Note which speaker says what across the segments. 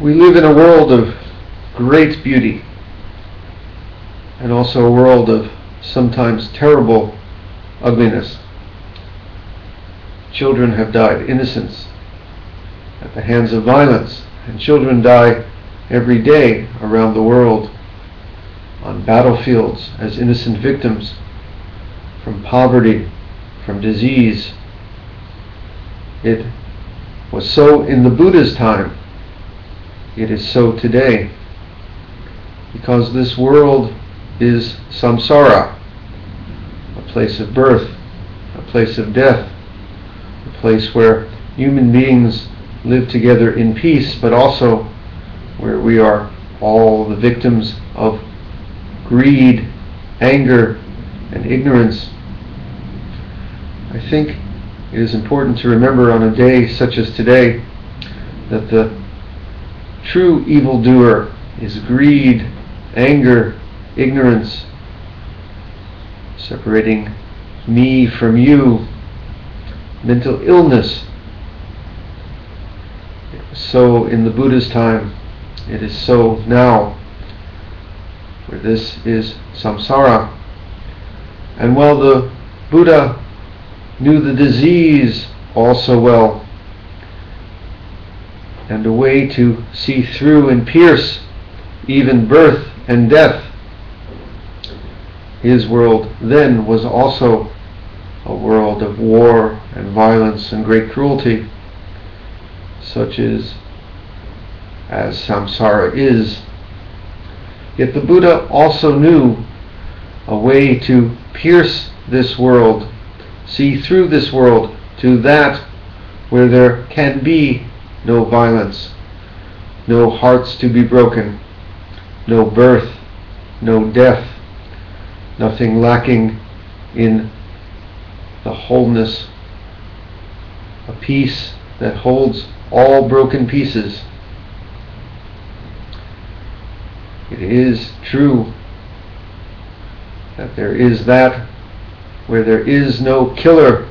Speaker 1: We live in a world of great beauty and also a world of sometimes terrible ugliness. Children have died, innocents, at the hands of violence, and children die every day around the world on battlefields as innocent victims from poverty, from disease. It was so in the Buddha's time. It is so today. Because this world is samsara, a place of birth, a place of death, a place where human beings live together in peace, but also where we are all the victims of greed, anger, and ignorance. I think it is important to remember on a day such as today that the true evildoer is greed, anger, ignorance, separating me from you, mental illness. So in the Buddha's time, it is so now, where this is samsara. And while the Buddha knew the disease also well, and a way to see through and pierce even birth and death. His world then was also a world of war and violence and great cruelty, such as as samsara is. Yet the Buddha also knew a way to pierce this world, see through this world to that where there can be no violence, no hearts to be broken, no birth, no death, nothing lacking in the wholeness, a peace that holds all broken pieces. It is true that there is that where there is no killer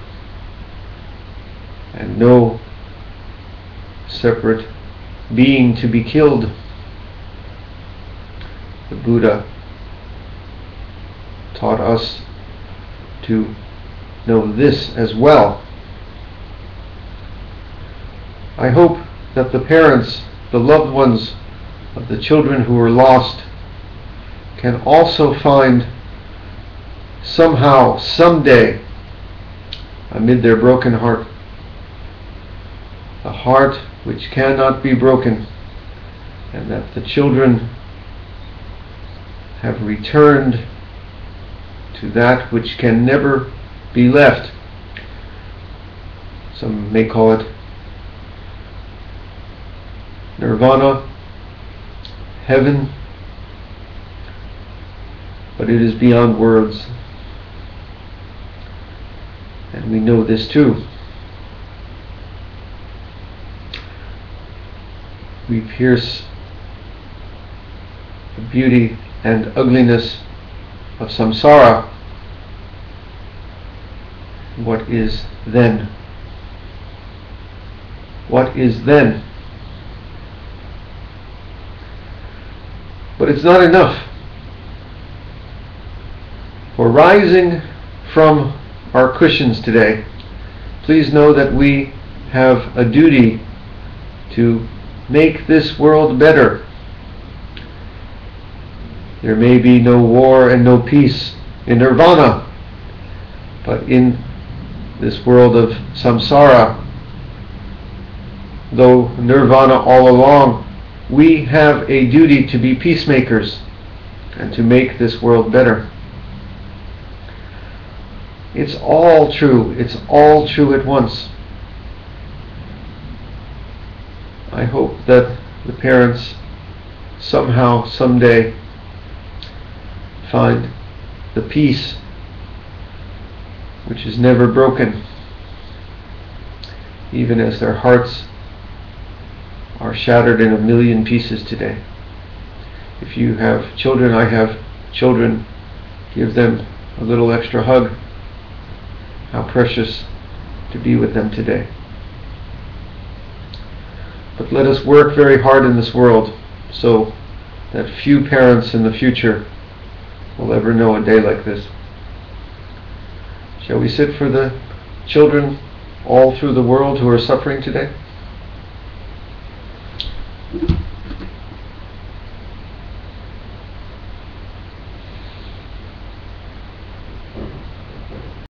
Speaker 1: and no separate being to be killed. The Buddha taught us to know this as well. I hope that the parents, the loved ones of the children who were lost, can also find somehow, someday, amid their broken heart, a heart which cannot be broken, and that the children have returned to that which can never be left. Some may call it nirvana, heaven, but it is beyond words. And we know this too. We pierce the beauty and ugliness of samsara, what is then? What is then? But it's not enough. For rising from our cushions today, please know that we have a duty to make this world better. There may be no war and no peace in nirvana, but in this world of samsara, though nirvana all along, we have a duty to be peacemakers and to make this world better. It's all true. It's all true at once. I hope that the parents somehow, someday, find the peace which is never broken, even as their hearts are shattered in a million pieces today. If you have children, I have children, give them a little extra hug. How precious to be with them today. But let us work very hard in this world so that few parents in the future will ever know a day like this. Shall we sit for the children all through the world who are suffering today?